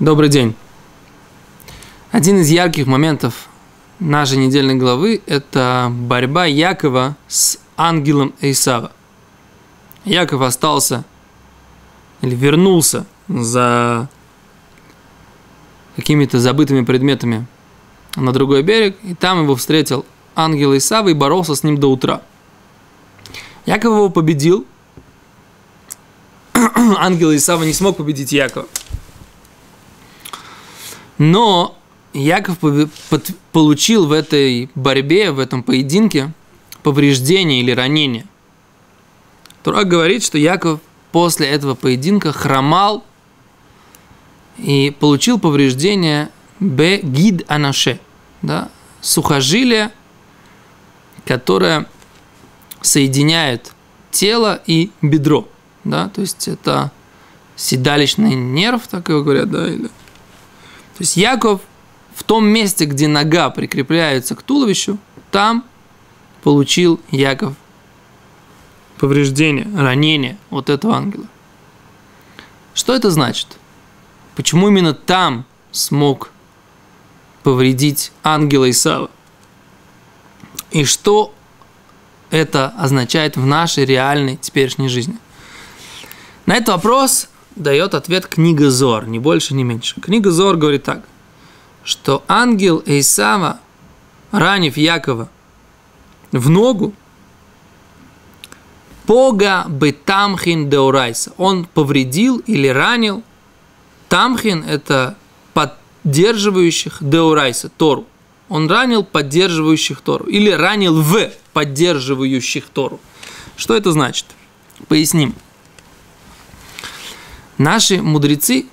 Добрый день. Один из ярких моментов нашей недельной главы – это борьба Якова с ангелом Исава. Яков остался или вернулся за какими-то забытыми предметами на другой берег, и там его встретил ангел Исава и боролся с ним до утра. Яков его победил. ангел Исава не смог победить Якова. Но Яков получил в этой борьбе, в этом поединке повреждение или ранение. Тура говорит, что Яков после этого поединка хромал и получил повреждение Б гид анаше, да, сухожилие, которое соединяет тело и бедро, да, то есть это седалищный нерв, так его говорят, да, или то есть Яков в том месте, где нога прикрепляется к туловищу, там получил Яков повреждение, ранение от этого ангела. Что это значит? Почему именно там смог повредить ангела Исава? И что это означает в нашей реальной теперешней жизни? На этот вопрос дает ответ книга Зор, ни больше, ни меньше. Книга Зор говорит так, что ангел Эйсава, ранив Якова в ногу, Пога бы тамхин деурайса. Он повредил или ранил. Тамхин – это поддерживающих деурайса, Тору. Он ранил поддерживающих Тору. Или ранил в поддерживающих Тору. Что это значит? Поясним. Наши мудрецы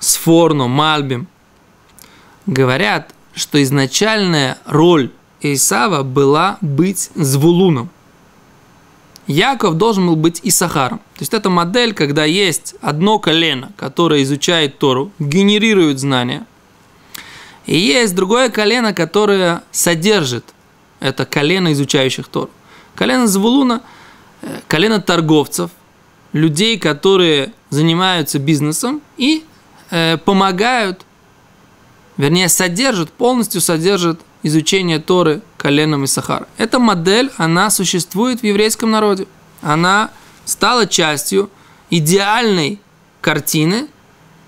с Форно, Мальбим говорят, что изначальная роль Исава была быть звулуном. Яков должен был быть Исахаром. То есть это модель, когда есть одно колено, которое изучает Тору, генерирует знания, и есть другое колено, которое содержит это колено изучающих Тору. Колено Звулуна, э, колено торговцев – людей, которые занимаются бизнесом и э, помогают, вернее, содержат, полностью содержат изучение Торы коленом и Сахара. Эта модель, она существует в еврейском народе. Она стала частью идеальной картины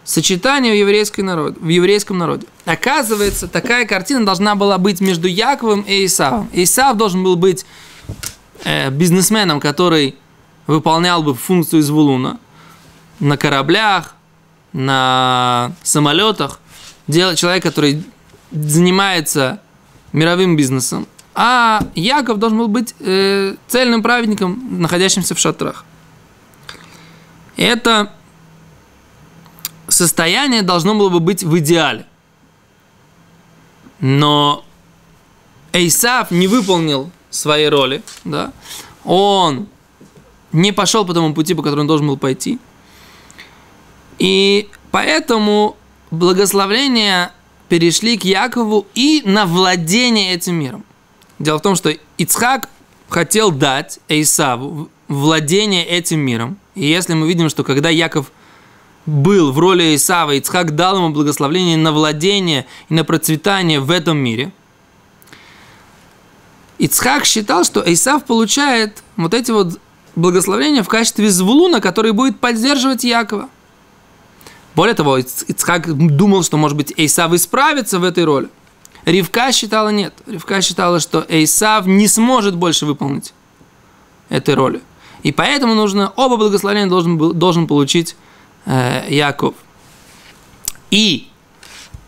сочетания в, еврейской народе, в еврейском народе. Оказывается, такая картина должна была быть между Яковом и Исавом. Исав должен был быть э, бизнесменом, который выполнял бы функцию Звулуна на кораблях, на самолетах, делать человек, который занимается мировым бизнесом, а Яков должен был быть э, цельным праведником, находящимся в шатрах. Это состояние должно было бы быть в идеале. Но Эйсав не выполнил своей роли, да? Он не пошел по тому пути, по которому он должен был пойти. И поэтому благословления перешли к Якову и на владение этим миром. Дело в том, что Ицхак хотел дать Эйсаву владение этим миром. И если мы видим, что когда Яков был в роли Исава, Ицхак дал ему благословение на владение и на процветание в этом мире. Ицхак считал, что Исав получает вот эти вот благословение в качестве звулуна, который будет поддерживать Якова. Более того, Ицхак думал, что, может быть, Эйсав исправится в этой роли. Ривка считала нет. Ривка считала, что Эйсав не сможет больше выполнить этой роли. И поэтому нужно оба благословения должен, должен получить э, Яков. И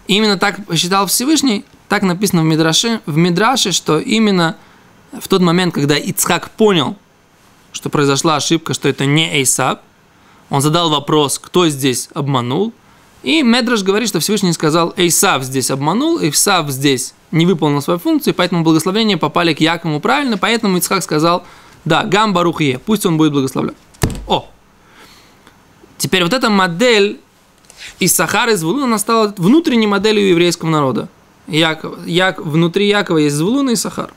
именно так посчитал Всевышний, так написано в Мидраше, в Мидраше, что именно в тот момент, когда Ицхак понял, что произошла ошибка, что это не Эйсап. Он задал вопрос, кто здесь обманул. И Медраж говорит, что Всевышний сказал, Эйсав здесь обманул, Эйсав здесь не выполнил свою функцию, поэтому благословения попали к Якову правильно, поэтому Ицхак сказал, да, Гам Барухе, пусть он будет благословлен. О! Теперь вот эта модель из Сахары из Звулуна, она стала внутренней моделью еврейского народа. Яков, Як, внутри Якова есть Звулун и Сахар.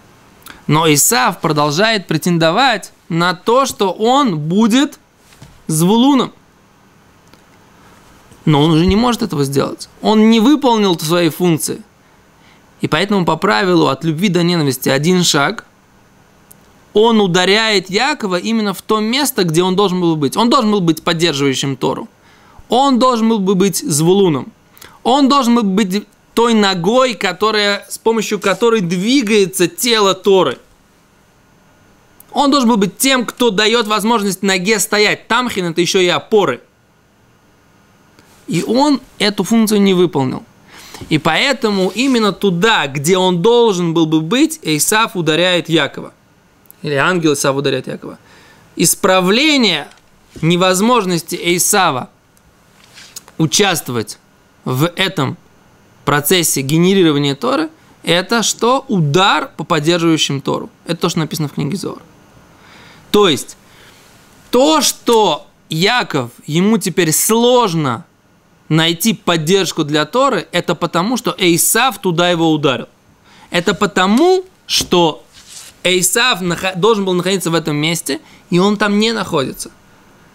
Но Исав продолжает претендовать на то, что он будет звулуном. Но он уже не может этого сделать. Он не выполнил свои функции. И поэтому по правилу от любви до ненависти один шаг, он ударяет Якова именно в то место, где он должен был быть. Он должен был быть поддерживающим Тору. Он должен был бы быть звулуном. Он должен был быть той ногой, которая, с помощью которой двигается тело Торы. Он должен был быть тем, кто дает возможность ноге стоять. Тамхин это еще и опоры. И он эту функцию не выполнил. И поэтому именно туда, где он должен был бы быть, Эйсав ударяет Якова. Или ангел Исав ударяет Якова. Исправление невозможности Эйсава участвовать в этом процессе генерирования Торы, это что? Удар по поддерживающим Тору. Это то, что написано в книге Зор. То есть, то, что Яков, ему теперь сложно найти поддержку для Торы, это потому, что Эйсав туда его ударил. Это потому, что Эйсав должен был находиться в этом месте, и он там не находится.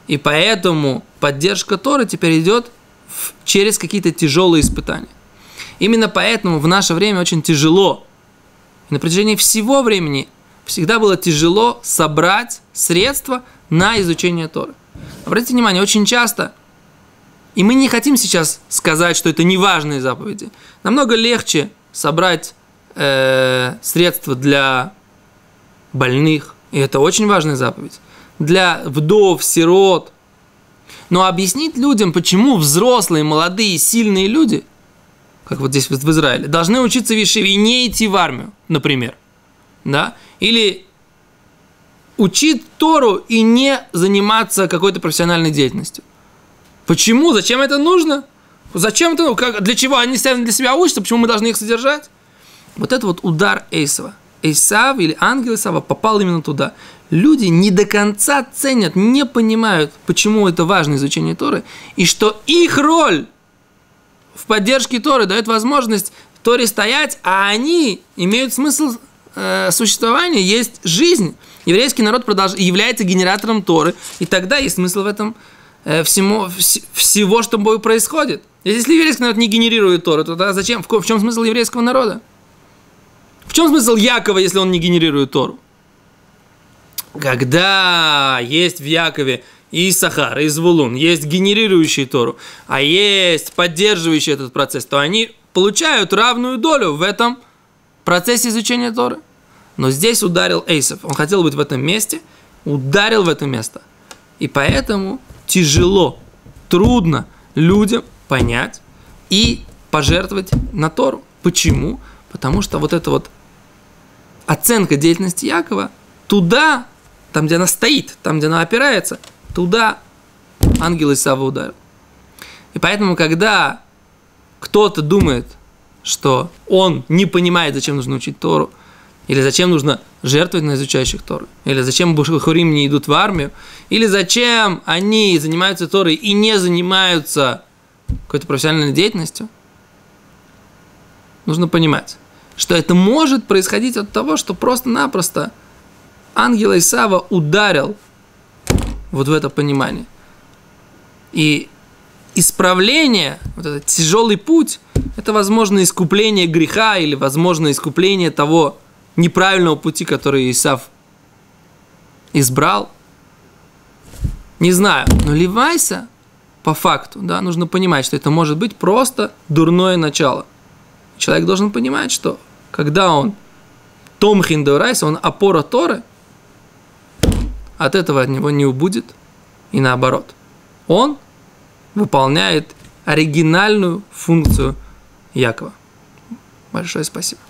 И поэтому поддержка Торы теперь идет через какие-то тяжелые испытания. Именно поэтому в наше время очень тяжело. На протяжении всего времени всегда было тяжело собрать средства на изучение Торы. Обратите внимание, очень часто, и мы не хотим сейчас сказать, что это неважные заповеди, намного легче собрать э, средства для больных, и это очень важная заповедь, для вдов, сирот. Но объяснить людям, почему взрослые, молодые, сильные люди – как вот здесь в Израиле, должны учиться в Ешиве и не идти в армию, например. Да? Или учить Тору и не заниматься какой-то профессиональной деятельностью. Почему? Зачем это нужно? Зачем это? Как, для чего они сами для себя учатся? Почему мы должны их содержать? Вот это вот удар Эйсова. Эйсав или ангел Эйсава попал именно туда. Люди не до конца ценят, не понимают, почему это важно изучение Торы, и что их роль в поддержке Торы дает возможность Торе стоять, а они имеют смысл э, существования, есть жизнь. Еврейский народ продолж... является генератором Торы, и тогда есть смысл в этом э, всему, вс... всего, что происходит. Если еврейский народ не генерирует Тору, то тогда зачем? В, в чем смысл еврейского народа? В чем смысл Якова, если он не генерирует Тору? Когда есть в Якове и Сахар, и Звулун, есть генерирующие Тору, а есть поддерживающие этот процесс, то они получают равную долю в этом процессе изучения Торы. Но здесь ударил Эйсов. Он хотел быть в этом месте, ударил в это место. И поэтому тяжело, трудно людям понять и пожертвовать на Тору. Почему? Потому что вот эта вот оценка деятельности Якова туда, там, где она стоит, там, где она опирается – туда ангел Исава ударил. И поэтому, когда кто-то думает, что он не понимает, зачем нужно учить Тору, или зачем нужно жертвовать на изучающих Тору, или зачем Бушхурим не идут в армию, или зачем они занимаются Торой и не занимаются какой-то профессиональной деятельностью, нужно понимать, что это может происходить от того, что просто-напросто ангел Исава ударил вот в это понимание. И исправление, вот этот тяжелый путь, это, возможно, искупление греха или, возможно, искупление того неправильного пути, который Исав избрал. Не знаю, но Ливайса, по факту, да, нужно понимать, что это может быть просто дурное начало. Человек должен понимать, что когда он Том Хиндеурайса, он опора Торы – от этого от него не убудет, и наоборот. Он выполняет оригинальную функцию Якова. Большое спасибо.